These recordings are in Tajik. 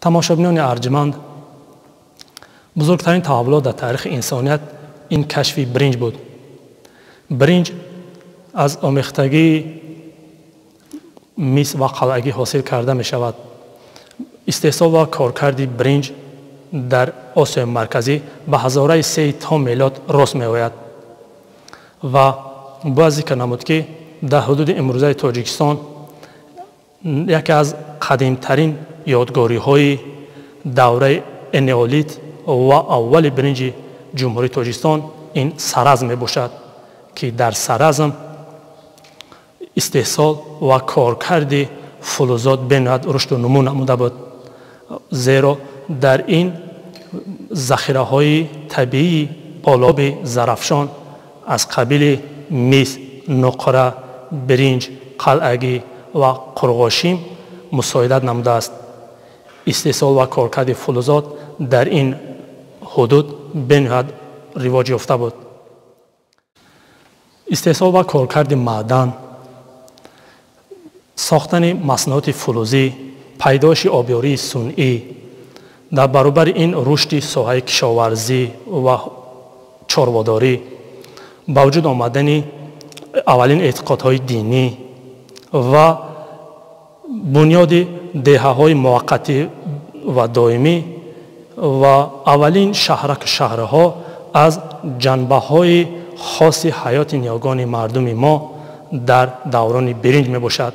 тамошобинони арҷманд. Бузургтарин таҳаввулот дар таърихи инсоният ин кашфи бринҷ буд. Бринҷ аз омехтагии мис ва қалъагӣ ҳосил карда мешавад. Истеҳсол ва коркарди бринҷ дар осиёи марказӣ ба ҳазораи сеи то мелод рост меояд. Ва бояд зикр намуд ки дар ҳудуди имрӯзаи тоҷикистон яке аз қадимтарин ёдгориҳои давраи энеолит ва аввали биринҷи ҷумҳурии тоҷикистон ин саразм мебошад ки дар саразм истеҳсол ва коркарди фулӯзот бениҳоят рушду нумӯ намуда буд зеро дар ин захираҳои табиии болоби зарафшон аз қабили мис нуқра биринҷ қалъагӣ ва қурғошим мусоидат намудааст истеҳсол ва коркарди фулӯзот дар ин ҳудуд бениҳоят ривоҷ ёфта буд. Истеҳсол ва коркарди маъдан. Сохтани маснуоти фулӯзӣ пайдоиши обёрии сунъӣ дар баробари ин рушди соҳаи кишоварзӣ ва чорводорӣ ба вуҷуд омадани аввалин эътиқодҳои динӣ ва бунёди деҳаҳои муваққатӣ ва доимӣ ва аввалин шаҳраку шаҳраҳо аз ҷанбаҳои хоси ҳаёти ниёгони мардуми мо дар даврони биринҷ мебошад.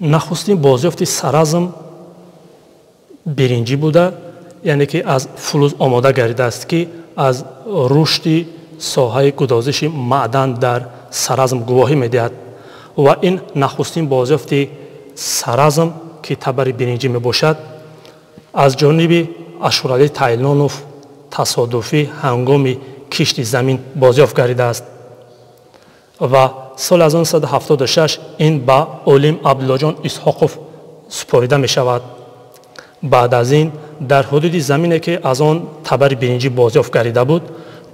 Нахустин бозёфти саразм биринҷӣ буда яъне ки аз фулӯз омода гардидааст ки аз рушди соҳаи гудозиши маъдан дар саразм гувоҳӣ медиҳад ва ин нахустин бозёфти саразм ки табари биринҷӣ мебошад аз ҷониби ашуралӣ тайлонов тасодуфӣ ҳангоми кишти замин бозёфт гардидааст ва соли 1976 ин ба олим абдуллоҷон исҳоқов супорида мешавад баъд аз ин дар ҳудуди замине ки аз он табари биринҷӣ бозёфт гардида буд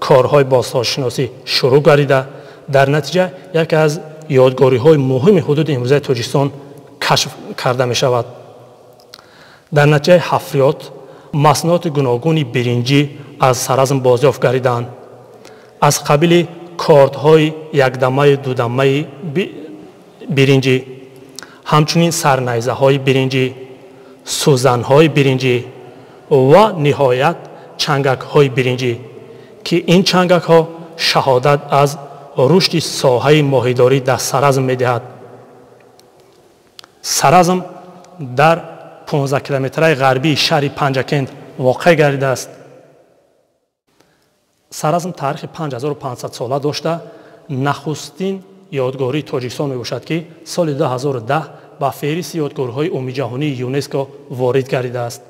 корҳои бозсозшиносӣ шурӯъ гардида дар натиҷа яке аз ёдгориҳои муҳими ҳудуди имрӯзаи тоҷикистон кашф карда мешавад. Дар натиҷаи ҳафриёт маснуоти гуногуни биринҷӣ аз саразм бозёфт гардиданд аз қабили кортҳои якдамаю дудамаи биринҷӣ ҳамчунин сарнайзаҳои биринҷӣ сӯзанҳои биринҷӣ ва ниҳоят чангакҳои биринҷӣ ки ин чангакҳо шаҳодат аз рушди соҳаи моҳидорӣ дар саразм медиҳад саразм дар 15 километраи ғарбии шаҳри панҷакент воқеъ гардидааст саразм таърихи 5500 сола дошта нахустин ёдгории тоҷикистон мебошад ки соли 2010 ба феҳристи ёдгориҳои умумиҷаҳонии юнеско ворид гардидааст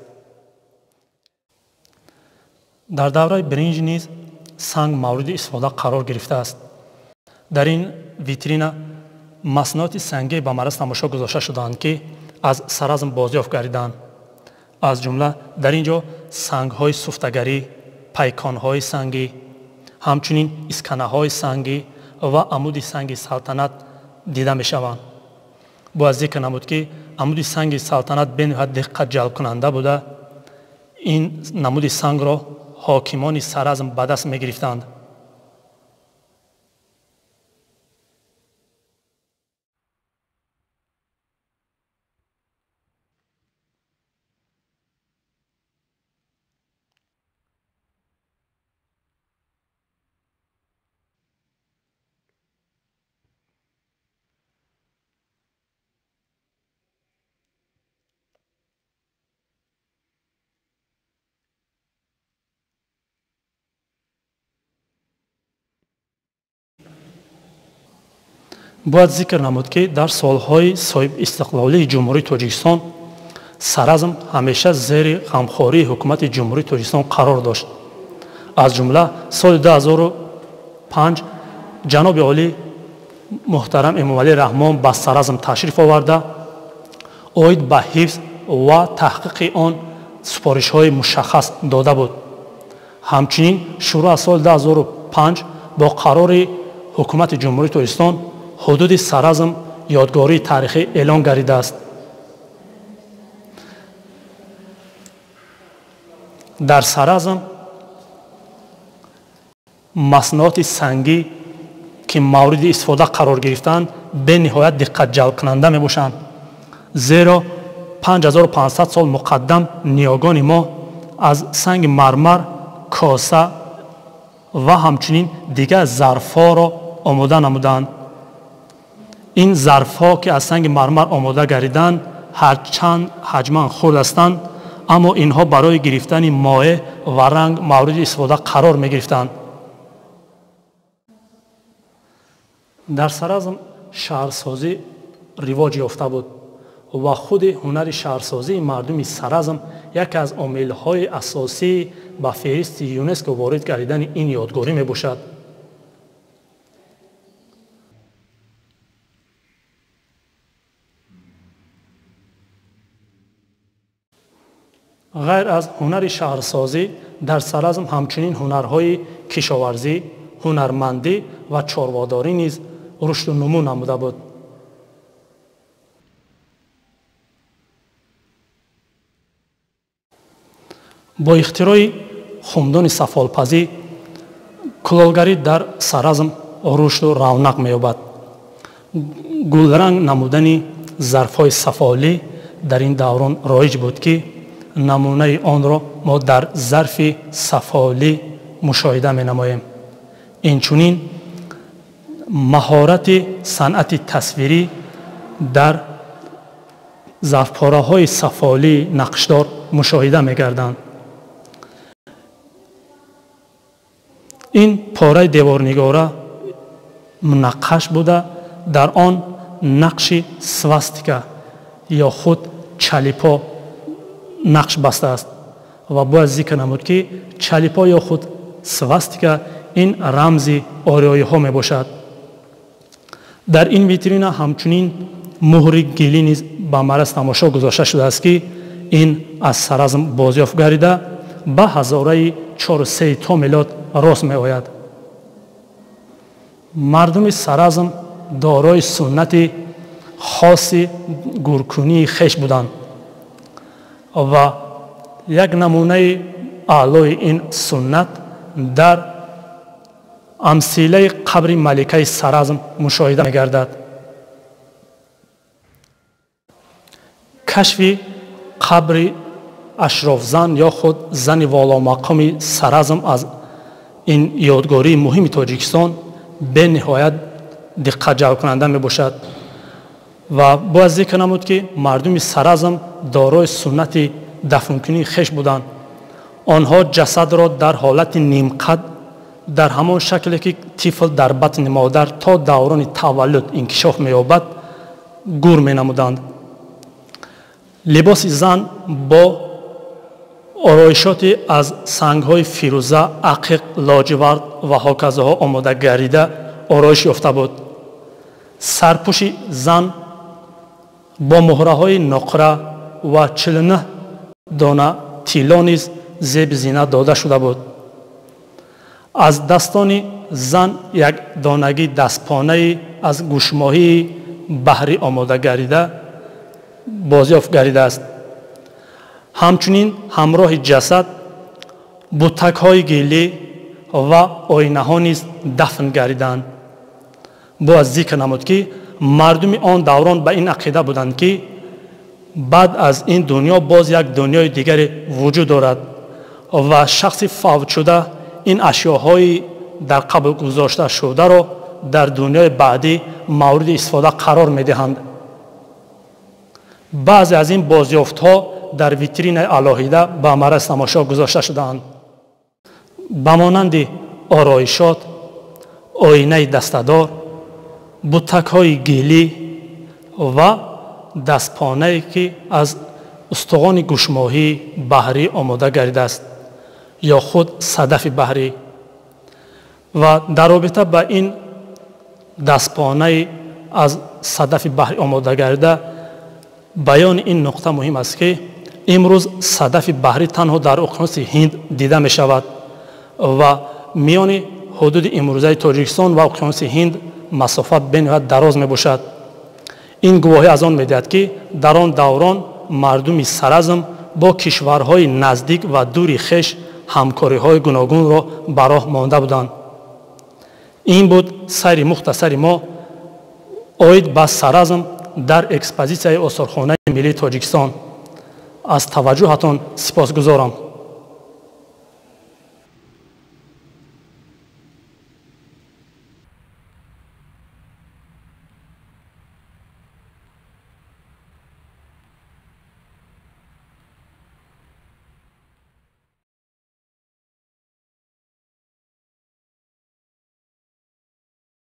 дар давраи биринҷ низ санг мавриди истифода қарор гирифтааст дар ин витрина маснуоти сангие ба мараз тамошо гузошта шудаанд ки аз саразм бозёфт гардиданд. Аз ҷумла дар ин ҷо сангҳои суфтагарӣ пайконҳои сангӣ ҳамчунин исканаҳои сангӣ ва амуди санги салтанат дида мешаванд. Бояд зикр намуд ки амуди санги салтанат бениҳоят диққатҷалбкунанда буда ин намуди сангро ҳокимони саразм ба даст мегирифтанд бояд зикр намуд ки дар солҳои соҳибистиқлолии ҷумҳурии тоҷикистон саразм ҳамеша зери ғамхории ҳукумати ҷумҳурии тоҷикистон қарор дошт. Аз ҷумла соли 2005 ҷаноби олӣ муҳтарам эмомалӣ раҳмон ба саразм ташриф оварда. Оид ба ҳифз ва таҳқиқи он супоришҳои мушаххас дода буд. Ҳамчунин шурӯъ аз соли 2005 бо қарори ҳукумати ҷумҳурии тоҷикистон ҳудуди саразм ёдгории таърихӣ эълон гардидааст дар саразм масноати сангӣ ки мавриди истифода қарор гирифтанд бениҳоят диққатҷалбкунанда мебошанд зеро 5500 сол муқаддам ниёгони мо аз санги мармар коса ва ҳамчунин дигар зарфҳоро омода намуданд ин зарфҳо ки аз санги мармар омода гардиданд ҳарчанд ҳаҷман хурд ҳастанд аммо инҳо барои гирифтани моеъ ва ранг мавриди истифода қарор мегирифтанд дар саразм шаҳрсозӣ ривоҷ ёфта буд ва худи ҳунари шаҳрсозии мардуми саразм яке аз омилҳои асосии ба феҳристи юнеско ворид гардидани ин ёдгорӣ мебошад ғайр аз ҳунари шаҳрсозӣ дар саразм ҳамчунин ҳунарҳои кишоварзӣ ҳунармандӣ ва чорводорӣ низ рушду нумӯ намуда буд. Бо ихтирои хумдони сафолпазӣ кулолгарӣ дар саразм рушду равнақ меёбад. Гулранг намудани зарфҳои сафолӣ дар ин даврон роиҷ буд ки намунаи онро мо дар зарфи сафолӣ мушоҳида менамоем. Инчунин маҳорати санъати тасвирӣ дар зарфпораҳои сафолии нақшдор мушоҳида мегарданд. Ин пораи деворнигора мунаққаш буда дар он нақши свастика ё худ чалипо нақш бастааст ва бояд зикр намуд ки чалипо ё худ свастика ин рамзи ориёиҳо мебошад. Дар ин витрина ҳамчунин муҳри гилӣ низ ба мараз тамошо гузошта шудааст ки ин аз саразм бозёфт гардида ба ҳазораи чорусеи то милод рост меояд. Мардуми саразм дорои суннати хоси гуркунии хеш буданд ва як намунаи аълои ин суннат дар амсилаи қабри маликаи саразм мушоҳида мегардад кашфи қабри ашрофзан ё худ зани воломақоми саразм аз ин ёдгории муҳими тоҷикистон бениҳоят диққатҷалбкунанда мебошад ва бояд зикр намуд ки мардуми саразм дорои суннати дафнкунии хеш буданд. Онҳо ҷасадро дар ҳолати нимқад дар ҳамон шакле ки тифл дар батни модар то даврони таваллуд инкишоф меёбад гур менамуданд. Либоси зан бо ороишоти аз сангҳои фирӯза ақиқ лоҷивард ва ҳоказоҳо омода гардида ороиш ёфта буд. Сарпӯши зан бо муҳраҳои ноқра ва чилнӯ дона тилло низ зеби зина дода шуда буд. Аздастони зан як донагӣ дастпонаи аз гӯшмоҳии баҳрӣ омода гардида бозёфт гардидааст ҳамчунин ҳамроҳи ҷасад бутакҳои гилӣ ва оинаҳо низ дафн гардиданд бояд зикр намуд ки мардуми он даврон ба ин ақида буданд ки баъд аз ин дунё боз як дунёи дигаре вуҷуд дорад ва шахси фавтшуда ин ашёҳои дар қабл гузошта шударо дар дунёи баъдӣ мавриди истифода қарор медиҳанд. Баъзе аз ин бозёфтҳо дар витринаи алоҳида ба мараз тамошо гузошта шудаанд. Ба монанди ороишот оинаи дастадор бутакҳои гилӣ ва дастпонае ки аз устуғони гӯшмоҳии баҳрӣ омода гардидааст ё худ садафи баҳрӣ. Ва дар робита ба ин дастпонаи аз садафи баҳрӣ омода гардида баёни ин нуқта муҳим аст ки имрӯз садафи баҳрӣ танҳо дар уқёнуси ҳинд дида мешавад ва миёни ҳудуди имрӯзаи тоҷикистон ва уқёнуси ҳинд масофат бениҳоят дароз мебошад. Ин гувоҳӣ аз он медиҳад ки дар он даврон мардуми саразм бо кишварҳои наздик ва дури хеш ҳамкориҳои гуногунро ба роҳ монда буданд. Ин буд сайри мухтасари мо оид ба саразм дар экспозитсияи осорхонаи миллии тоҷикистон. Аз таваҷҷӯҳатон сипосгузорам